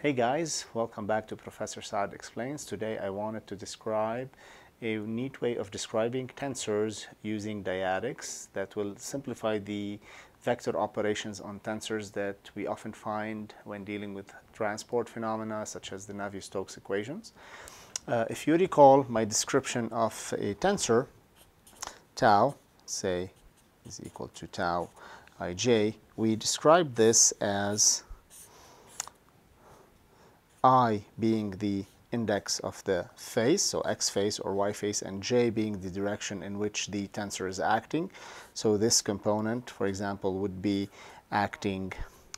Hey guys, welcome back to Professor Saad Explains. Today I wanted to describe a neat way of describing tensors using dyadics that will simplify the vector operations on tensors that we often find when dealing with transport phenomena such as the Navier-Stokes equations. Uh, if you recall my description of a tensor, tau, say, is equal to tau ij, we describe this as i being the index of the face, so x face or y face, and j being the direction in which the tensor is acting. So this component, for example, would be acting,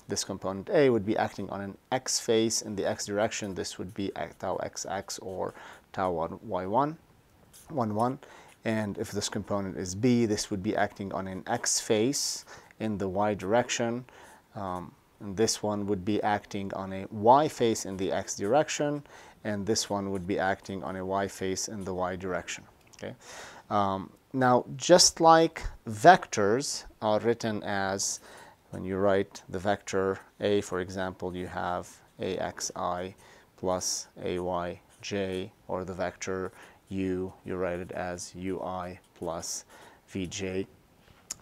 this component A would be acting on an x face in the x direction. This would be tau xx or tau 1 y1, 1, 1. And if this component is B, this would be acting on an x face in the y direction. Um, and this one would be acting on a y face in the x direction and this one would be acting on a y face in the y direction okay? Um, now just like vectors are written as when you write the vector a for example you have axi plus ayj or the vector u you write it as ui plus vj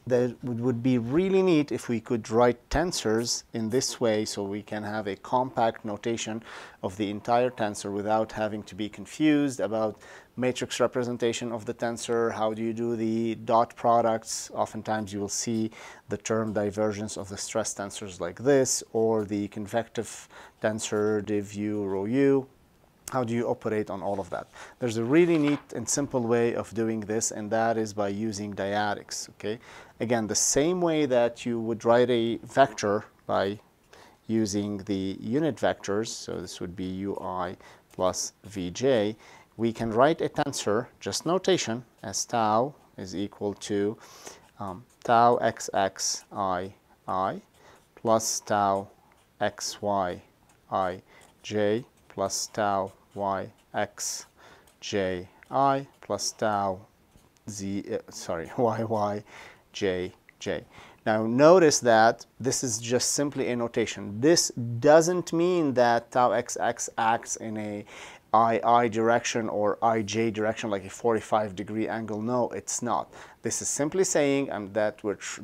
that would be really neat if we could write tensors in this way so we can have a compact notation of the entire tensor without having to be confused about matrix representation of the tensor, how do you do the dot products. Oftentimes you will see the term divergence of the stress tensors like this or the convective tensor div u rho u how do you operate on all of that? There's a really neat and simple way of doing this, and that is by using dyadics, okay? Again, the same way that you would write a vector by using the unit vectors, so this would be ui plus vj, we can write a tensor, just notation, as tau is equal to um, tau xx i i plus tau xy i j plus tau y x j i plus tau z, uh, sorry, y y j j. Now notice that this is just simply a notation. This doesn't mean that tau xx acts in a II direction or ij direction like a 45 degree angle. No, it's not. This is simply saying um, that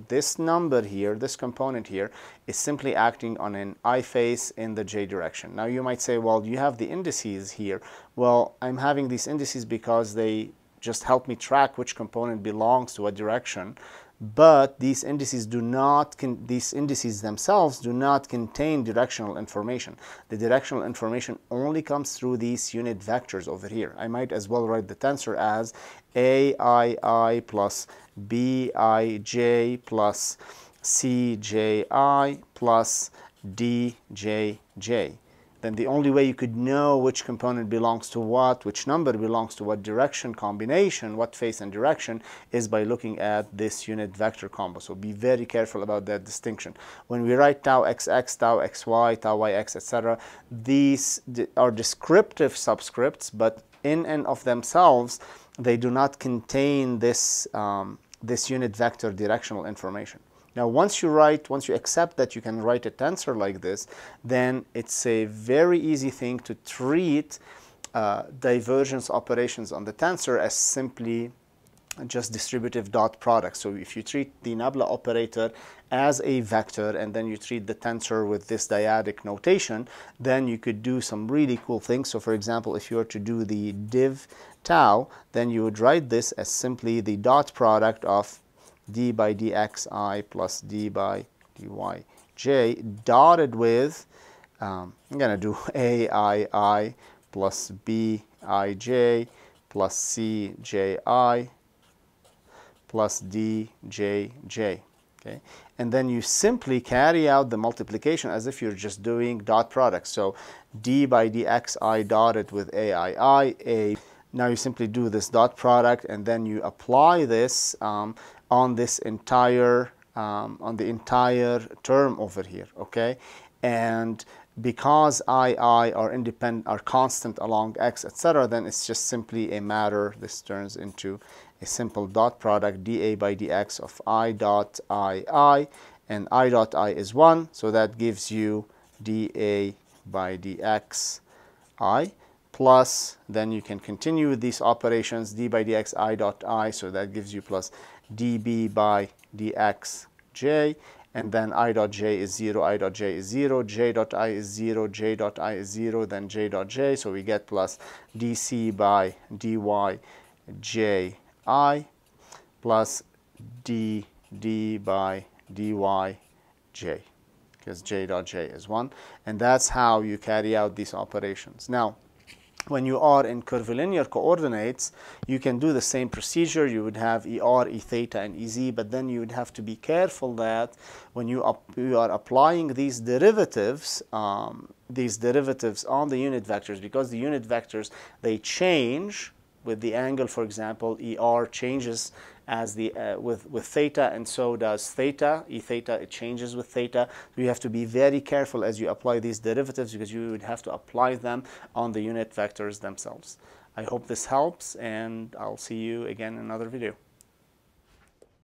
this number here, this component here, is simply acting on an I face in the j direction. Now you might say, well, you have the indices here. Well, I'm having these indices because they just help me track which component belongs to what direction. But these indices do not these indices themselves do not contain directional information. The directional information only comes through these unit vectors over here. I might as well write the tensor as aii plus bij plus cji plus djj then the only way you could know which component belongs to what, which number belongs to what direction combination, what face and direction, is by looking at this unit vector combo. So be very careful about that distinction. When we write tau xx, tau xy, tau yx, etc., these are descriptive subscripts, but in and of themselves, they do not contain this, um, this unit vector directional information. Now, once you write, once you accept that you can write a tensor like this, then it's a very easy thing to treat uh, divergence operations on the tensor as simply just distributive dot products. So if you treat the nabla operator as a vector and then you treat the tensor with this dyadic notation, then you could do some really cool things. So for example, if you were to do the div tau, then you would write this as simply the dot product of d by dxi plus d by dyj dotted with, um, I'm going to do aii plus bij plus cji plus djj. Okay? And then you simply carry out the multiplication as if you're just doing dot products. So d by dxi dotted with aii, a now you simply do this dot product and then you apply this um, on this entire um, on the entire term over here okay? And because i i are independent are constant along x etc then it's just simply a matter this turns into a simple dot product dA by dx of i dot i i and i dot i is 1 so that gives you dA by dx i plus then you can continue with these operations d by dx i dot i so that gives you plus db by dx j and then i dot j is 0, i dot j is 0, j dot i is 0, j dot i is 0, then j dot j. So we get plus dc by dy j i plus dd by dy j because j dot j is 1. And that's how you carry out these operations. Now, when you are in curvilinear coordinates, you can do the same procedure. You would have ER, E theta, and EZ, but then you would have to be careful that when you, you are applying these derivatives, um, these derivatives on the unit vectors, because the unit vectors, they change with the angle, for example, ER changes as the uh, with with theta and so does theta. E theta it changes with theta. So you have to be very careful as you apply these derivatives because you would have to apply them on the unit vectors themselves. I hope this helps and i'll see you again in another video